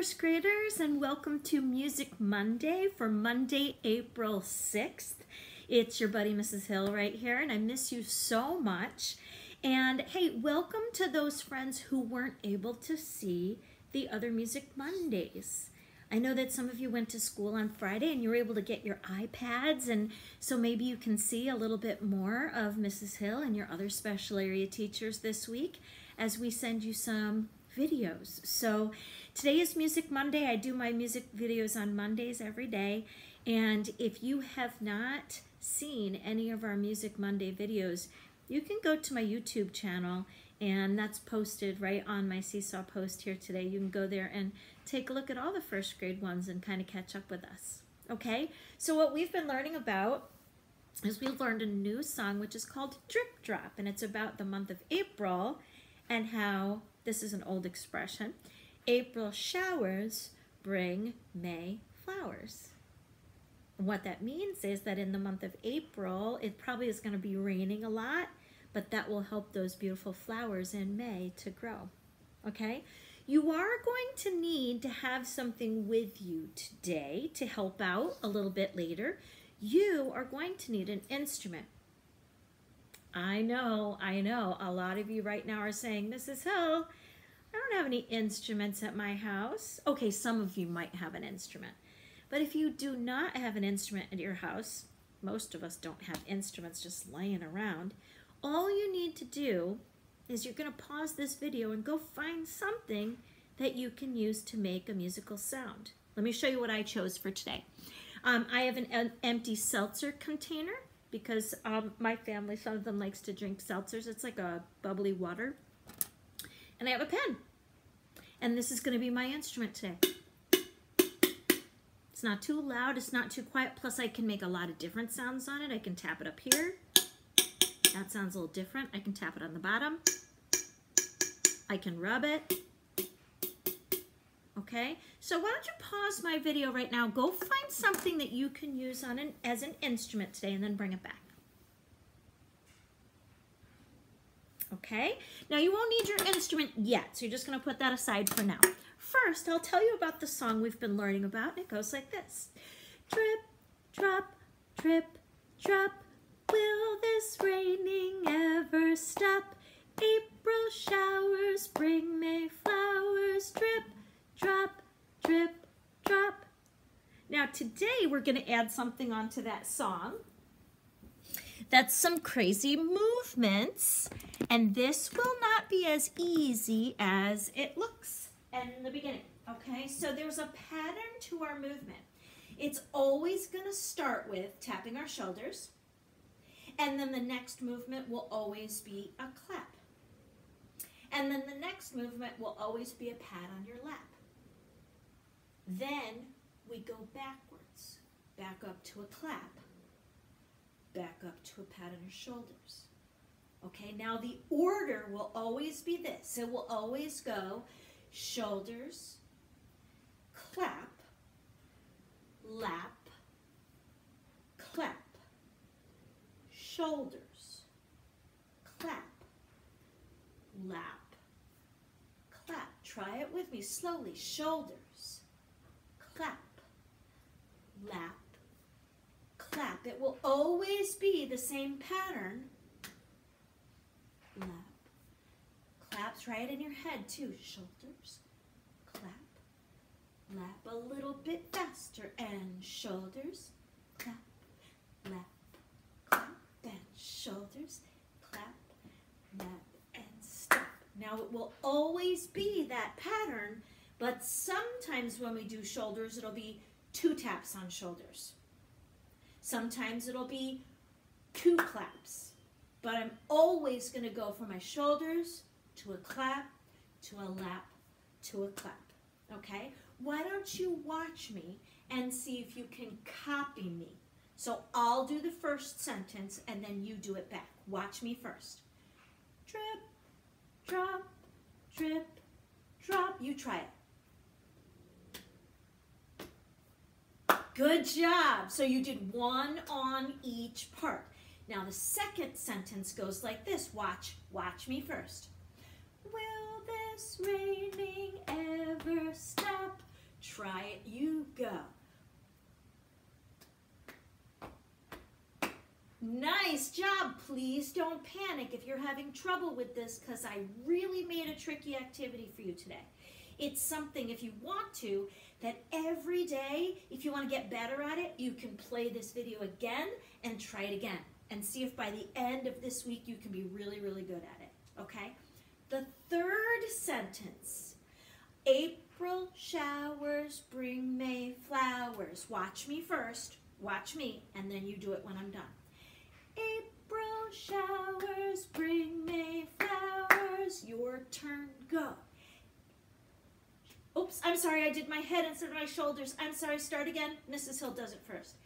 first graders, and welcome to Music Monday for Monday, April 6th. It's your buddy Mrs. Hill right here, and I miss you so much. And hey, welcome to those friends who weren't able to see the other Music Mondays. I know that some of you went to school on Friday and you were able to get your iPads, and so maybe you can see a little bit more of Mrs. Hill and your other special area teachers this week as we send you some videos. So today is Music Monday. I do my music videos on Mondays every day. And if you have not seen any of our Music Monday videos, you can go to my YouTube channel and that's posted right on my Seesaw post here today. You can go there and take a look at all the first grade ones and kind of catch up with us. Okay, so what we've been learning about is we've learned a new song which is called Drip Drop and it's about the month of April and how this is an old expression. April showers bring May flowers. What that means is that in the month of April, it probably is going to be raining a lot, but that will help those beautiful flowers in May to grow. Okay? You are going to need to have something with you today to help out a little bit later. You are going to need an instrument. I know, I know. A lot of you right now are saying, Mrs. Hill, I don't have any instruments at my house. Okay, some of you might have an instrument. But if you do not have an instrument at your house, most of us don't have instruments just laying around, all you need to do is you're going to pause this video and go find something that you can use to make a musical sound. Let me show you what I chose for today. Um, I have an, an empty seltzer container because um, my family, some of them likes to drink seltzers. It's like a bubbly water. And I have a pen. And this is going to be my instrument today. It's not too loud, it's not too quiet, plus I can make a lot of different sounds on it. I can tap it up here. That sounds a little different. I can tap it on the bottom. I can rub it. Okay, so why don't you pause my video right now, go find something that you can use on an, as an instrument today and then bring it back. Okay, now you won't need your instrument yet, so you're just gonna put that aside for now. First, I'll tell you about the song we've been learning about, and it goes like this. Drip, drop, drip, drop, will this raining ever stop? April showers bring May flowers, drip, drop, drip, drop. Now today we're gonna add something onto that song. That's some crazy movements, and this will not be as easy as it looks in the beginning, okay? So there's a pattern to our movement. It's always gonna start with tapping our shoulders, and then the next movement will always be a clap. And then the next movement will always be a pat on your lap. Then we go backwards, back up to a clap, back up to a pat on your shoulders. Okay, now the order will always be this. It will always go shoulders, clap, lap, clap, shoulders, clap, lap, clap. Try it with me slowly. Shoulders, clap, lap, clap. It will always be the same pattern. Clap. claps right in your head too. Shoulders, clap, lap a little bit faster and shoulders, clap, lap, clap and shoulders, clap, lap and stop. Now it will always be that pattern, but sometimes when we do shoulders, it'll be two taps on shoulders. Sometimes it'll be two claps, but I'm always going to go from my shoulders to a clap, to a lap, to a clap. Okay? Why don't you watch me and see if you can copy me? So I'll do the first sentence and then you do it back. Watch me first. Drip, drop, drip, drop. You try it. Good job. So you did one on each part. Now the second sentence goes like this. Watch, watch me first. Will this raining ever stop? Try it, you go. Nice job. Please don't panic if you're having trouble with this because I really made a tricky activity for you today. It's something, if you want to, that every day, if you want to get better at it, you can play this video again and try it again and see if by the end of this week you can be really, really good at it, okay? The third sentence, April showers bring May flowers. Watch me first, watch me, and then you do it when I'm done. April showers bring May flowers. Your turn, go. Oops, I'm sorry, I did my head instead of my shoulders. I'm sorry, start again. Mrs. Hill does it first.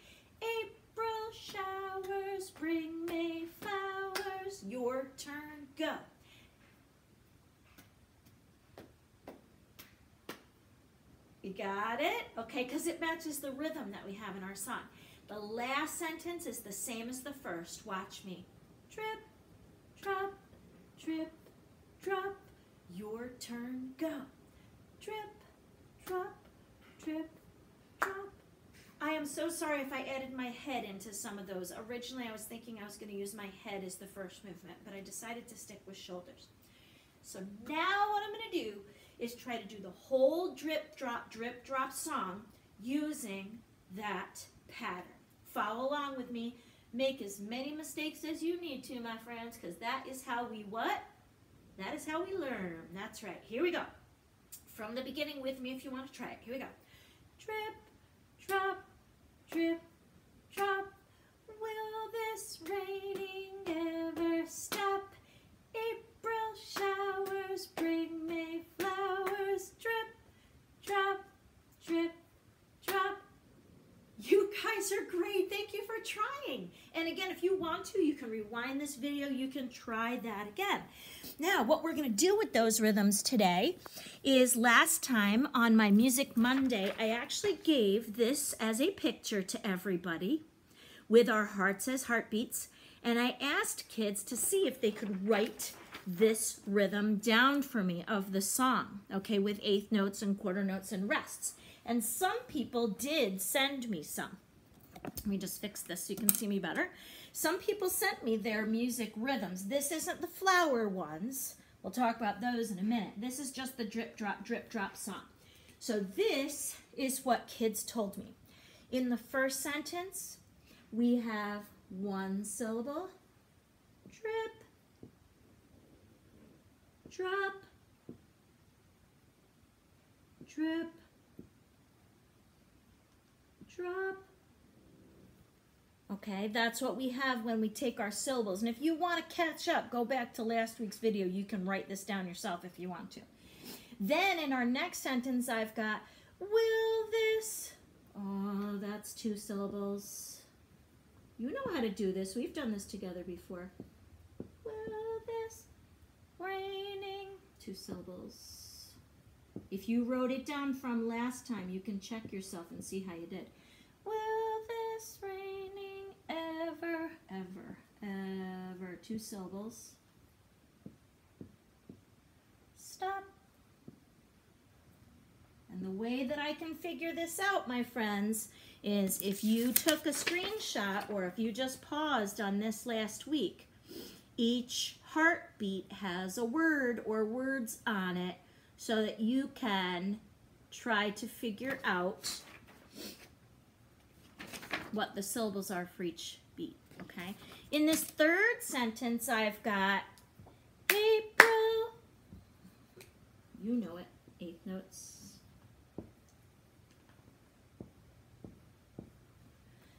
April showers bring May flowers. Your turn, go. You got it? Okay, because it matches the rhythm that we have in our song. The last sentence is the same as the first. Watch me. Trip, drop, trip, drop. Your turn, go. Trip, drop, trip, drop. I am so sorry if I added my head into some of those. Originally, I was thinking I was going to use my head as the first movement, but I decided to stick with shoulders. So now what I'm going to do is try to do the whole drip, drop, drip, drop song using that pattern. Follow along with me. Make as many mistakes as you need to, my friends, because that is how we what? That is how we learn. That's right. Here we go. From the beginning with me if you want to try it. Here we go. Drip, drop, drip, drop. Will this raining ever stop? April showers bring May flowers. Drip, drop, drip, drop. You guys are great. Thank you for trying. And again, if you want to, you can rewind this video. You can try that again. Now, what we're going to do with those rhythms today is last time on my Music Monday, I actually gave this as a picture to everybody with our hearts as heartbeats. And I asked kids to see if they could write this rhythm down for me of the song, okay, with eighth notes and quarter notes and rests. And some people did send me some. Let me just fix this so you can see me better. Some people sent me their music rhythms. This isn't the flower ones. We'll talk about those in a minute. This is just the drip, drop, drip, drop song. So this is what kids told me. In the first sentence, we have one syllable, drip, drop, drip, drop. Okay, that's what we have when we take our syllables. And if you want to catch up, go back to last week's video. You can write this down yourself if you want to. Then in our next sentence, I've got, will this, oh, that's two syllables. You know how to do this. We've done this together before. Will this raining, two syllables. If you wrote it down from last time, you can check yourself and see how you did. Two syllables. Stop. And the way that I can figure this out, my friends, is if you took a screenshot or if you just paused on this last week, each heartbeat has a word or words on it so that you can try to figure out what the syllables are for each beat, okay? In this third sentence, I've got April. You know it, eighth notes.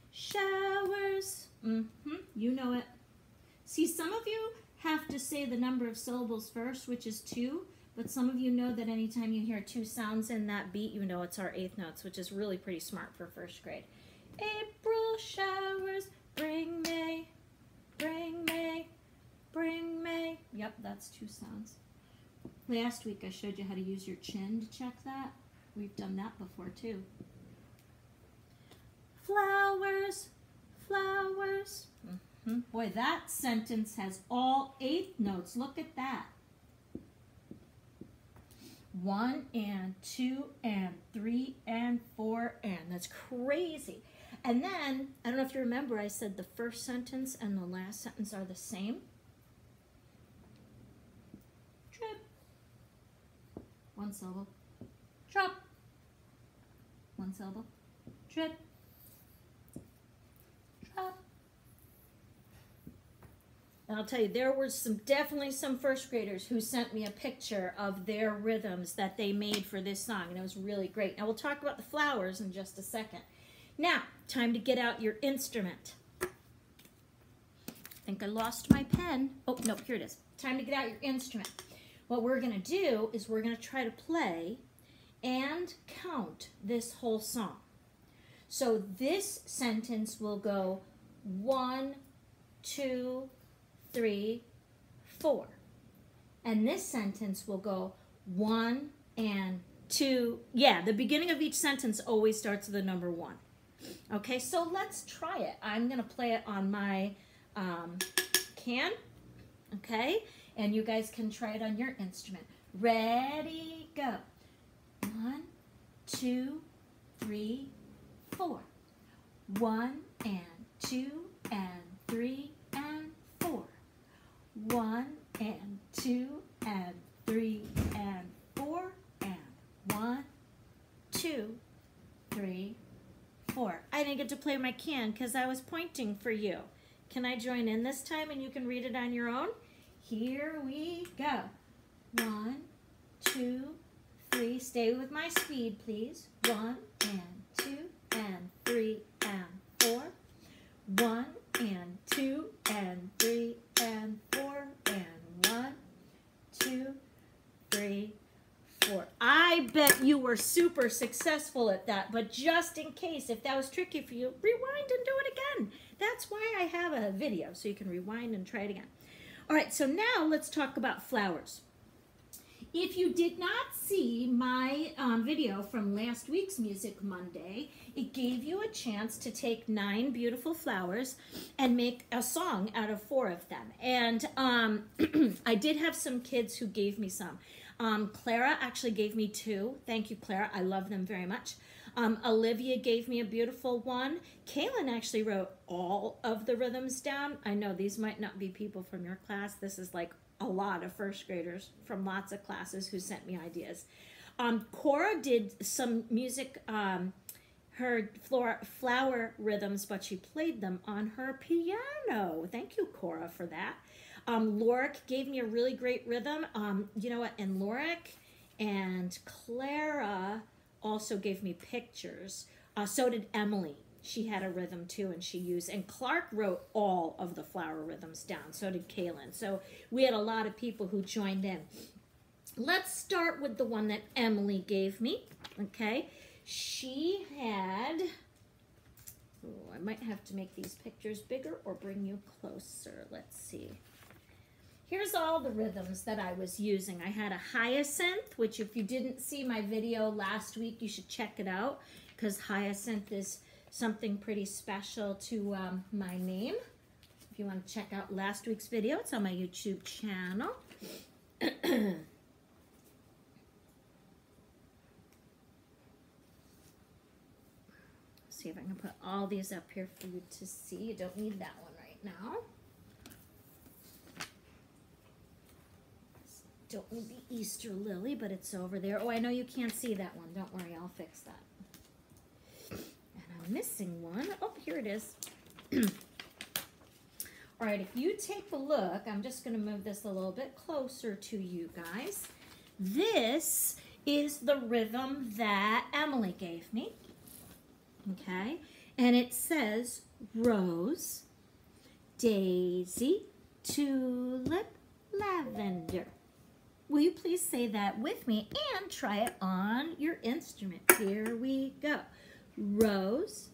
Showers. Mm-hmm, you know it. See, some of you have to say the number of syllables first, which is two, but some of you know that anytime you hear two sounds in that beat, you know it's our eighth notes, which is really pretty smart for first grade. April showers bring May, bring May, bring May. Yep, that's two sounds. Last week I showed you how to use your chin to check that. We've done that before too. Flowers, flowers. Mm -hmm. Boy, that sentence has all eighth notes. Look at that. One and two and three and four and. That's crazy. And then, I don't know if you remember, I said the first sentence and the last sentence are the same. Trip. One syllable. Drop. One syllable. Trip. Drop. And I'll tell you, there were some definitely some first graders who sent me a picture of their rhythms that they made for this song, and it was really great. Now we'll talk about the flowers in just a second. Now, time to get out your instrument. I think I lost my pen. Oh, no, here it is. Time to get out your instrument. What we're going to do is we're going to try to play and count this whole song. So this sentence will go one, two, three, four. And this sentence will go one and two. Yeah, the beginning of each sentence always starts with the number one. Okay, so let's try it. I'm to play it on my um, can, okay? And you guys can try it on your instrument. Ready, go. One, two, three, four. One and two and three and four. One and two and three and four and one, two, three. I didn't get to play my can because I was pointing for you. Can I join in this time and you can read it on your own? Here we go. One, two, three. Stay with my speed, please. One and three and four. One and two and three and four and one, two, three, four. I bet you were super successful at that, but just in case, if that was tricky for you, rewind and do it again. That's why I have a video, so you can rewind and try it again. All right, so now let's talk about flowers. If you did not see my um, video from last week's Music Monday, it gave you a chance to take nine beautiful flowers and make a song out of four of them. And um, I did have some kids who gave me some. Um, Clara actually gave me two. Thank you, Clara. I love them very much. Um, Olivia gave me a beautiful one. Kaylin actually wrote all of the rhythms down. I know these might not be people from your class. This is like a lot of first graders from lots of classes who sent me ideas. Um, Cora did some music, um, her floor, flower rhythms, but she played them on her piano. Thank you, Cora, for that. Um, Lorik gave me a really great rhythm. Um, you know what? And Lorik and Clara also gave me pictures. Uh, so did Emily. She had a rhythm too and she used and clark wrote all of the flower rhythms down. So did kaylin. So we had a lot of people who joined in. Let's start with the one that emily gave me okay? She had i might have to make these pictures bigger or bring you closer. Let's see Here's all the rhythms that I was using. I had a hyacinth, which if you didn't see my video last week, you should check it out because hyacinth is something pretty special to um, my name. If you want to check out last week's video, it's on my YouTube channel. see if I can put all these up here for you to see. You don't need that one right now. Don't need the Easter lily, but it's over there. Oh, I know you can't see that one. Don't worry, I'll fix that And I'm missing one. Oh, here it is. All right, if you take a look, I'm just going to move this a little bit closer to you guys. This is the rhythm that Emily gave me. Okay, and it says rose, daisy, tulip, lavender. Will you please say that with me and try it on your instrument? Here we go rose,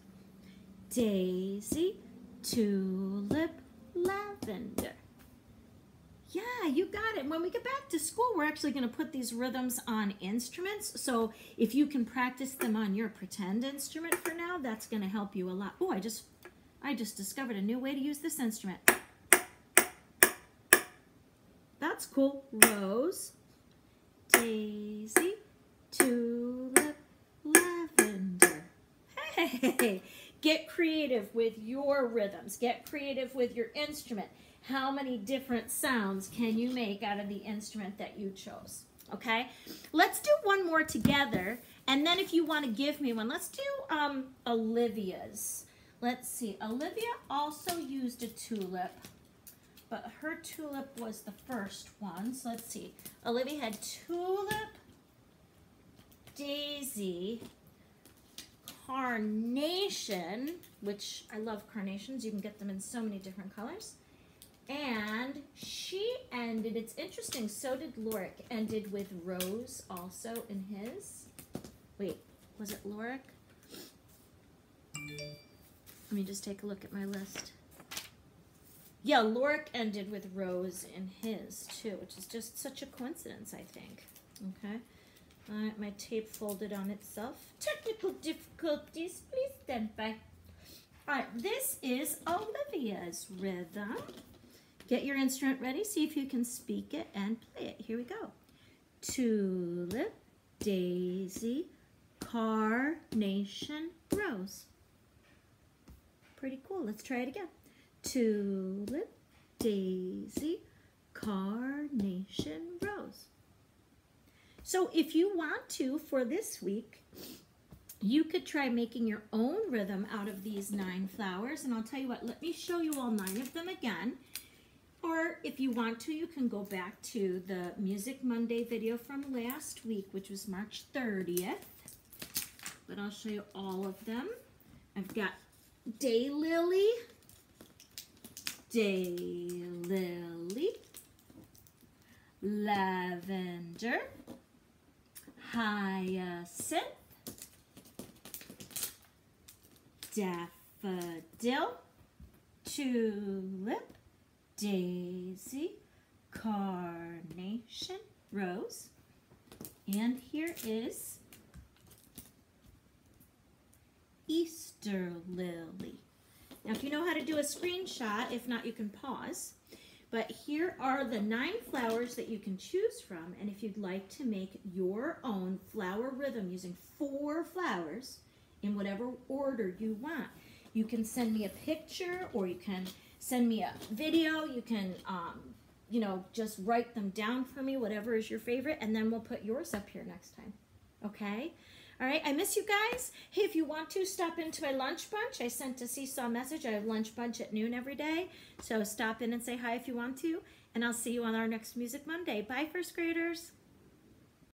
daisy, tulip, lavender. Yeah, you got it. When we get back to school, we're actually going to put these rhythms on instruments. So if you can practice them on your pretend instrument for now, that's going to help you a lot. Oh, I just, I just discovered a new way to use this instrument. That's cool. Rose, daisy, tulip, lavender. Hey, Get creative with your rhythms. Get creative with your instrument. How many different sounds can you make out of the instrument that you chose? Okay, let's do one more together. And then if you want to give me one, let's do um, Olivia's. Let's see, Olivia also used a tulip, but her tulip was the first one. So let's see, Olivia had tulip, daisy, carnation, which I love carnations. You can get them in so many different colors. And she ended, it's interesting, so did Lorik, ended with rose also in his. Wait, was it Lorik? Let me just take a look at my list. Yeah, Lorik ended with rose in his too, which is just such a coincidence, I think. Okay. My tape folded on itself. Technical difficulties, please stand by. All right, this is Olivia's rhythm. Get your instrument ready. See if you can speak it and play it. Here we go. Tulip, daisy, carnation, rose. Pretty cool. Let's try it again. Tulip, daisy, carnation, rose. So if you want to, for this week, you could try making your own rhythm out of these nine flowers. And I'll tell you what, let me show you all nine of them again. Or if you want to, you can go back to the Music Monday video from last week, which was March 30th. But I'll show you all of them. I've got Daylily, Daylily, Lavender, Hyacinth, Daffodil, Tulip, daisy, carnation, rose. And here is Easter lily. Now, if you know how to do a screenshot, if not, you can pause. But here are the nine flowers that you can choose from. And if you'd like to make your own flower rhythm using four flowers in whatever order you want, you can send me a picture or you can send me a video. You can, um, you know, just write them down for me, whatever is your favorite, and then we'll put yours up here next time. Okay? All right, I miss you guys. Hey, if you want to, stop into my lunch bunch. I sent a Seesaw message. I have lunch bunch at noon every day. So stop in and say hi if you want to. And I'll see you on our next Music Monday. Bye, first graders.